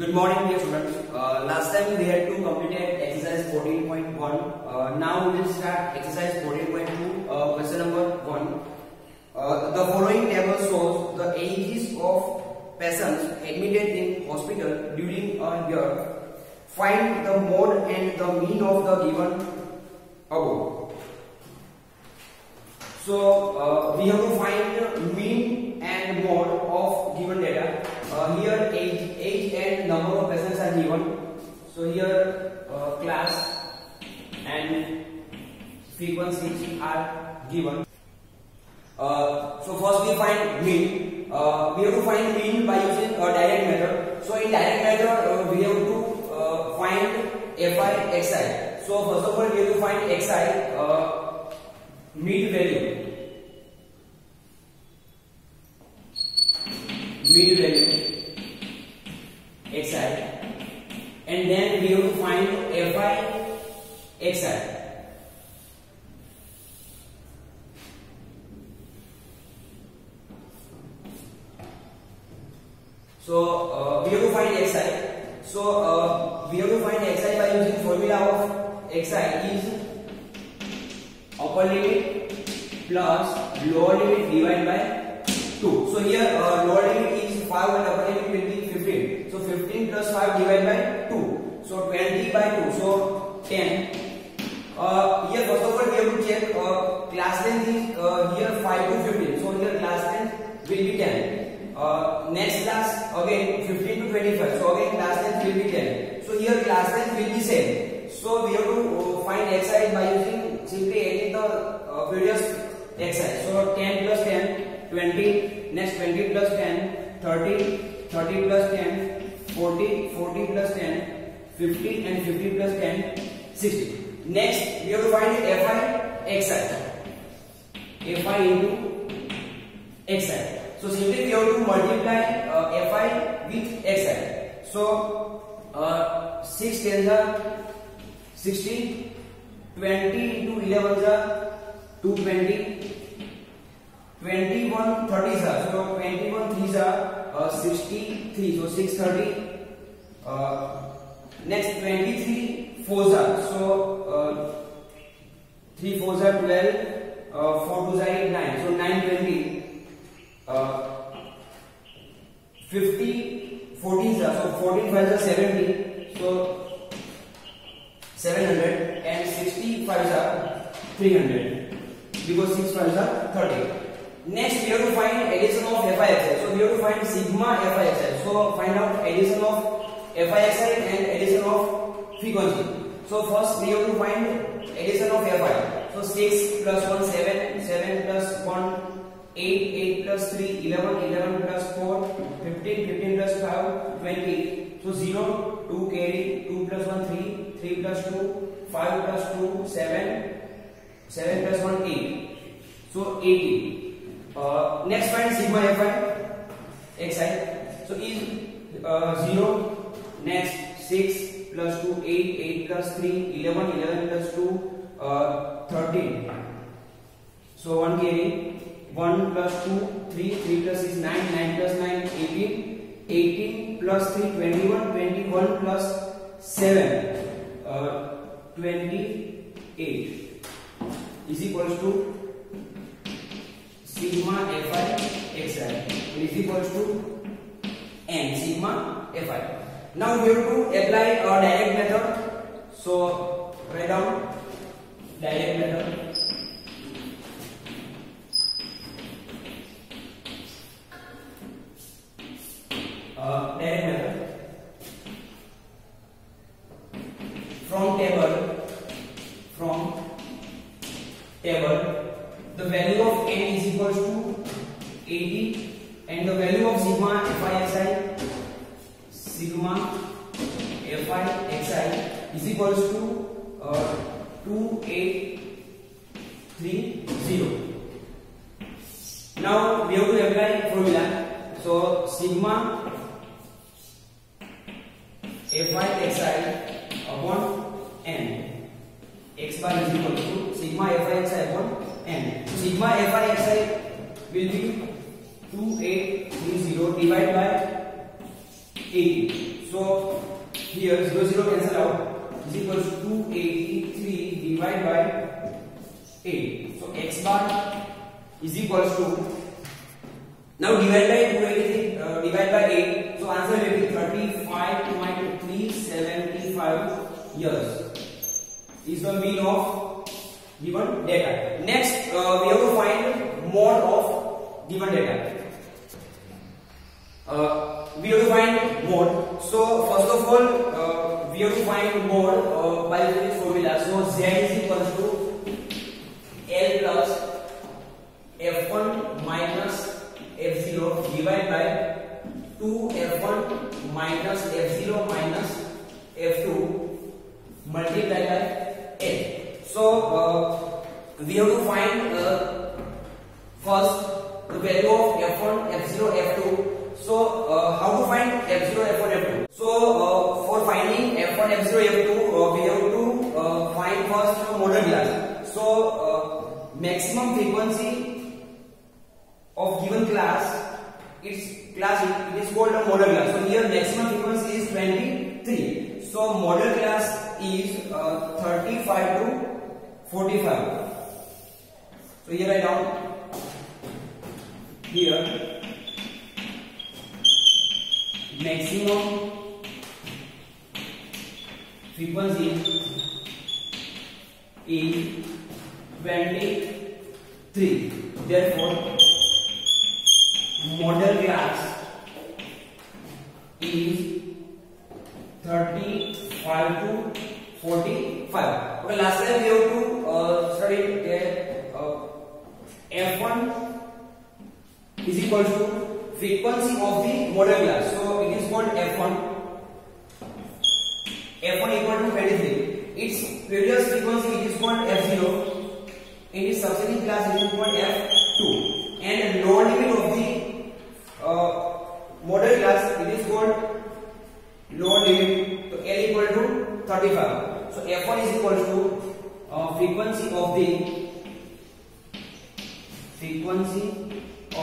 Good morning dear students. Uh, last time we had to complete exercise 14.1. Uh, now we will start exercise 14.2 uh, question number 1. Uh, the following table shows the ages of patients admitted in hospital during a year. Find the mode and the mean of the given above. So uh, we have to find mean and mode of given data. Uh, here age number of lessons are given. So here uh, class and frequencies are given. Uh, so first we find mean. Uh, we have to find mean by using a direct method. So in direct method uh, we have to uh, find fi xi. So first of all we have to find xi uh, mean value. Mean value. xi and then we have to find fi xi so uh, we have to find xi so uh, we have to find xi by using formula of xi is upper limit plus lower limit divided by 2 so here uh, lower limit is 5 and upper limit will be 15 plus 5 divided by 2. So 20 by 2. So 10. Uh, here first of all we have to check uh, class length is uh, here 5 to 15. So here class length will be 10. Uh, next class again 15 to 25. So again class length will be 10. So here class length will be same. So we have to uh, find xi by using simply adding the uh, previous xi. So 10 plus 10, 20. Next 20 plus 10, 30. 30 plus 10, 40 40 plus 10 15 and 15 plus 10 60 next we have to find the fi xi fi into xi so simply we have to multiply uh, fi with xi so uh, 6 tens are 60 20 into 11 are 220 21 30 are so 21 3 are uh, 63 so 630 next 23 fours so uh, 3 fours 12 uh, 4 twos are 9 so 9 20 uh, 50 14 are so 14 fives are 70 so 700 and 60 are 300 because 6 fives are 30 Next, we have to find addition of FIXL. So, we have to find sigma FIXL. So, find out addition of FISI and addition of frequency. So first we have to find addition of Fi. So 6 plus 1 7, 7 plus 1 8, 8 plus 3 11, 11 plus 4 15, 15 plus 5 20. So 0, 2 carry, 2 plus 1 3, 3 plus 2 5 plus 2 7, 7 plus 1 8. So 18. Uh, next find sigma Fi xi. So is uh, 0 next six plus two eight eight plus three eleven eleven plus two thirteen so one carry one plus two three three plus six nine nine plus nine eighteen eighteen plus three twenty one twenty one plus seven twenty eight is equals to sigma X I is equals to N sigma sigma fi Now we have to apply a direct method. So write down direct method. Uh, direct method from table from table the value of n is equal to 80 and the value of sigma if I sigma F I X I is equals to two eight three zero now we have to apply formula so sigma fi xi upon n x bar is equal to sigma fi xi upon n sigma fi xi will be 2830 divided by So here zero zero cancel out is equals to 283 divided by 8. So x bar is equals to now divide by 283 uh, divide by 8. So answer will be 35.375 years is the mean of given data. Next uh, we have to find mode of given data. Uh, we have to find mode. So first of all, uh, we have to find mode uh, by the this formula. So Z is equal to L plus F1 minus F0 divided by 2F1 minus F0 minus F2 multiplied by L. So uh, we have to find first F zero F two we have to uh, find first the motor class so uh, maximum frequency of given class its class it is called a motor class so here maximum frequency is twenty three. so motor class is thirty uh, five to forty five. so here i down here maximum frequency is 23 therefore model glass is 35 to 45 okay last time we have to uh, study uh, uh, f1 is equal to frequency of the model glass so it is called f1 f1 equal to 23 its previous frequency it is called f0 in its subsequent class it is called f2 and lower limit of the uh, model class it is called lower limit so l equal to 35 so f1 is equal to uh, frequency of the frequency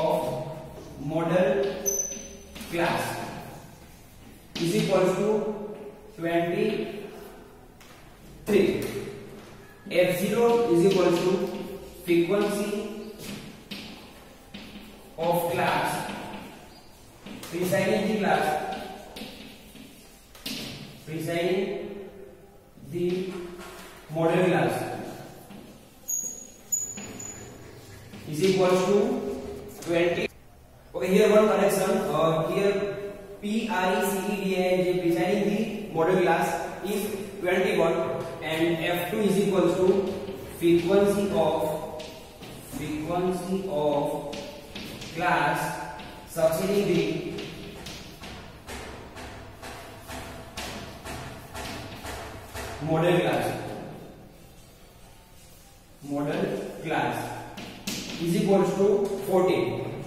of model class is equal to twenty three F zero is equal to frequency of class presiding the class presiding the model class is equals to 20 okay here one correction uh, here p i c e d i n g presiding the model class is 20 watt and F2 is equals to frequency of frequency of class subsidy b model class model class is equals to 14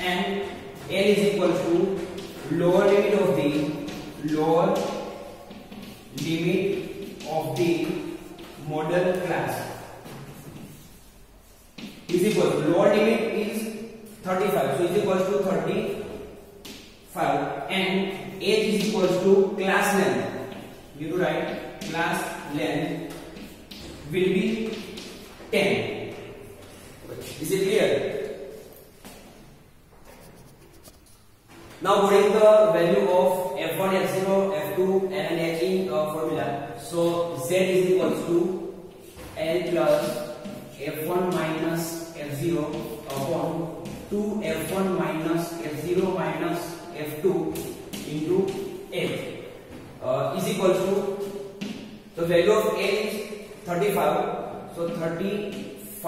and L is equals to lower limit of the lower limit of the model class is equal to lower limit is 35 so is equal to 35 and age is equal to class length you do write class length will be 10 is it clear now putting the value of F1, F0, F2 and H uh, formula. So Z is equal to L plus F1 minus F0 upon 2F1 minus F0 minus F2 into L uh, is equal to the value of L is 35. So 35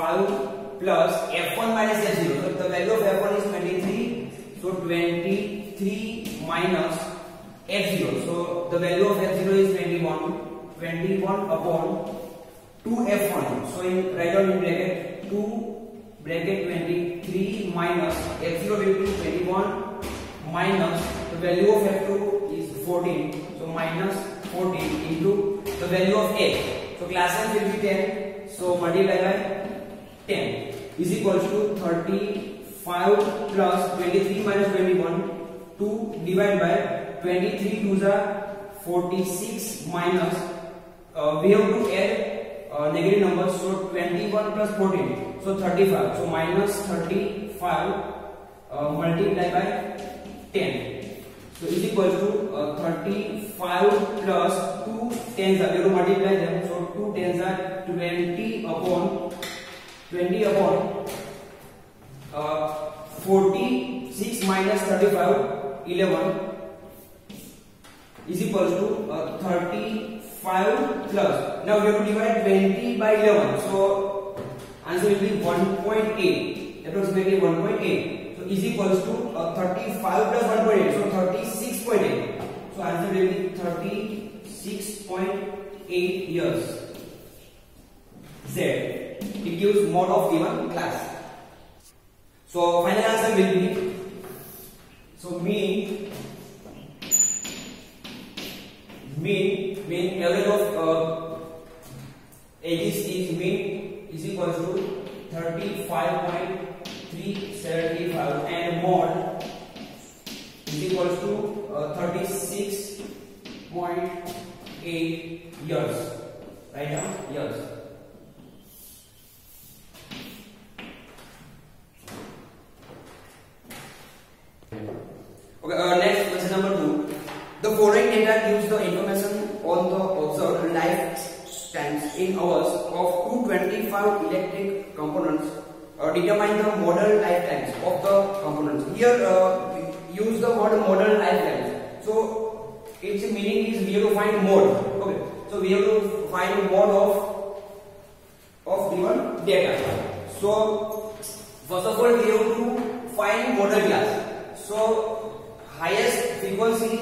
plus F1 minus F0. So the value of F1 is 23. So 23 minus f0 so the value of f0 is twenty one. Twenty one upon 2f1 so in write down in bracket 2 bracket 23 minus f0 will be 21 minus the value of f2 is 14 so minus 14 into the value of a so classes will be 10 so multiply by 10 is equal to 35 plus 23 minus 21 2 divided by 23 to the 46 minus uh, we have to add uh, negative numbers so 21 plus 14 so 35 so minus 35 uh, multiplied by 10 so is equal to uh, 35 plus 2 tens are we have to multiply them so 2 tens are 20 upon 20 upon uh, 46 minus 35 11 is equals to uh, 35 plus. Now we have to divide 20 by 11. So answer will be 1.8, approximately 1.8. So is equals to uh, 35 plus 1.8, so 36.8. So answer will be 36.8 years. Z. It gives mode of given class. So final answer will be so mean mean mean average of uh, ages is mean is equals to 35.375 and mod is equals to uh, 36.8 years right now years in hours of 225 electric components uh, determine the model lifetimes of the components. Here uh, use the word model lifetimes. So its meaning is we have to find mode. Okay. So we have to find mode of of given data. So first of all we have to find model class. So highest frequency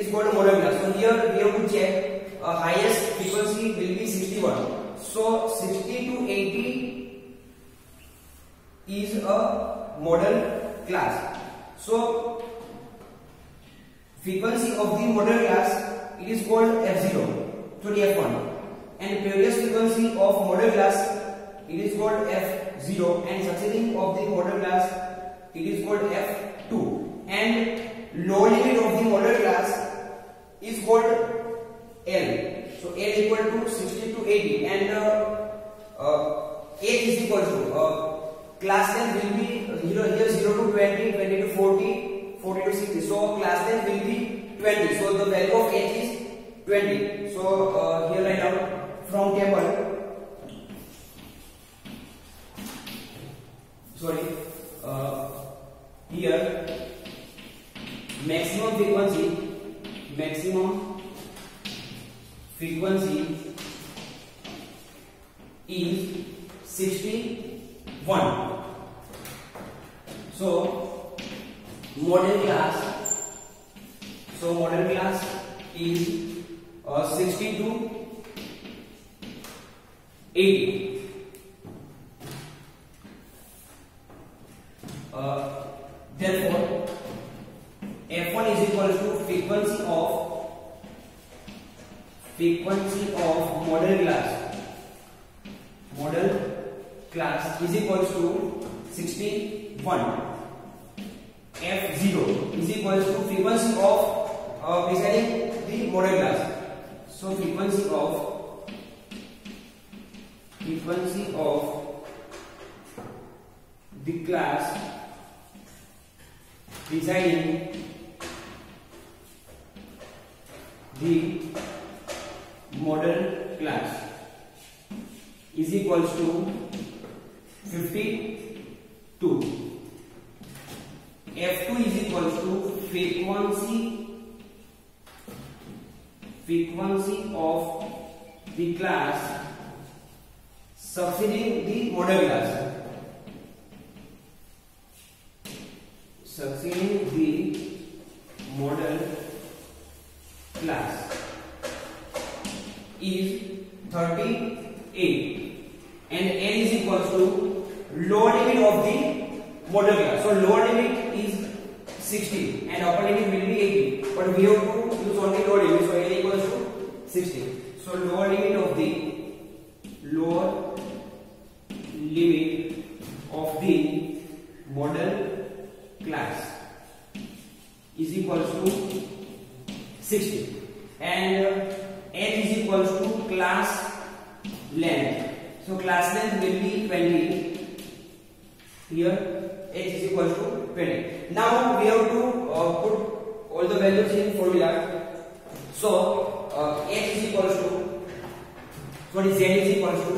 is called model class. So here we have to check uh, highest frequency will be 61. So 60 to 80 is a model class. So frequency of the model class it is called F0 to the F1 and previous frequency of model class it is called F0 and succeeding of the model class it is called F2 and low limit of the model class is called to 60 to 80 and uh, uh, age is equal to uh, class length will be you know, here zero to 20, 20 to 40, 40 to 60. So class length will be 20. So the value of age is 20. So uh, here write down from table. Sorry, uh, here maximum frequency, maximum frequency is 61. So model class. so model class is uh, 62 80. Uh, therefore, f1 is equal to frequency frequency of model class model class is equals to 61 f0 is equals to frequency of uh, the model class so frequency of frequency of the class designing the model class is equals to 52. F2 is equals to frequency of the class succeeding the model class. Succeeding the model class. 38 and L is equals to lower limit of the motor gear. So lower limit is 60 and upper limit will be 80 but we have to use only lower limit so L equals to 60. So lower limit of the So uh, h is equal to sorry z is equal to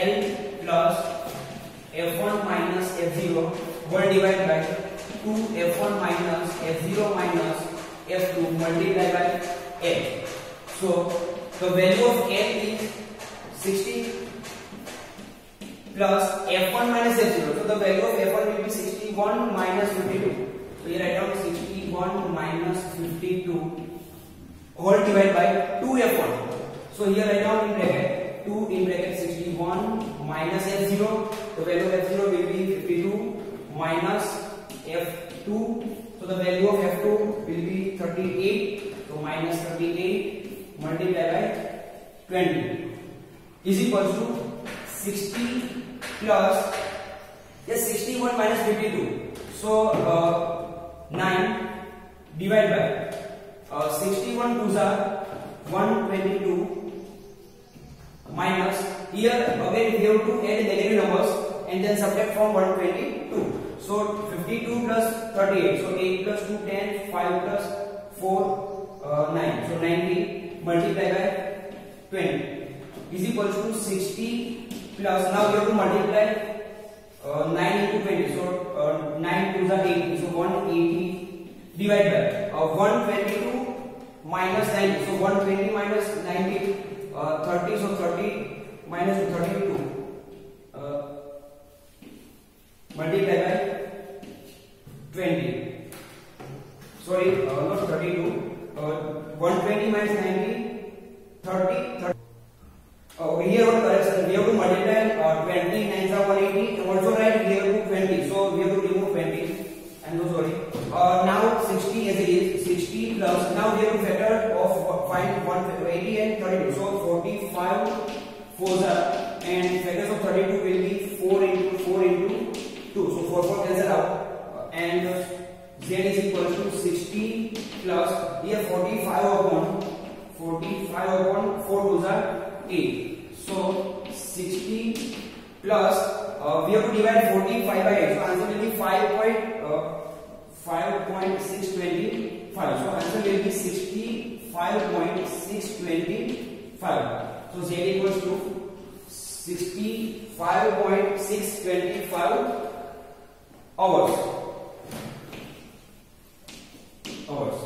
l plus f1 minus f0 whole divided by 2 f1 minus f0 minus f2 multiplied by l. So the value of l is 60 plus f1 minus f0. So the value of f1 will be 61 minus 52. So here i write down 61 minus 52 whole divided by 2f1. So here right now in bracket 2 in bracket 61 minus f0. The value of f0 will be 52 minus f2. So the value of f2 will be 38. So minus 38 multiplied by 20 is equals to 60 plus yes 61 minus 52. So uh, 9 divided by uh, 61 twos are 122 minus here again we have to add negative numbers and then subtract from 122 so 52 plus 38 so 8 plus 2 10 5 plus 4 uh, 9 so 90 multiply by 20 is equal to 60 plus now we have to multiply uh, 9 into 20 so uh, 9 to the 80 so 180 divided by uh, 122 minus 90 so 120 minus 90 uh, 30 so 30 minus 32 uh, multiply by 20 sorry uh, not 32 uh, 120 minus 90 30, 30. Uh, here what correction we have to multiply uh, 20 plus Now we have a factor of factor 180 and 32. So 45 fours are and factors of 32 will be 4 into 4 into 2. So 4 4 cancel out and z is equal to 60 plus here 45 upon 45 upon 4 twos are 8. So 60 plus uh, we have to divide 45 by 8. So answer will be 5.5.620. So answer will be 65.625. So Z equals to 65.625 hours.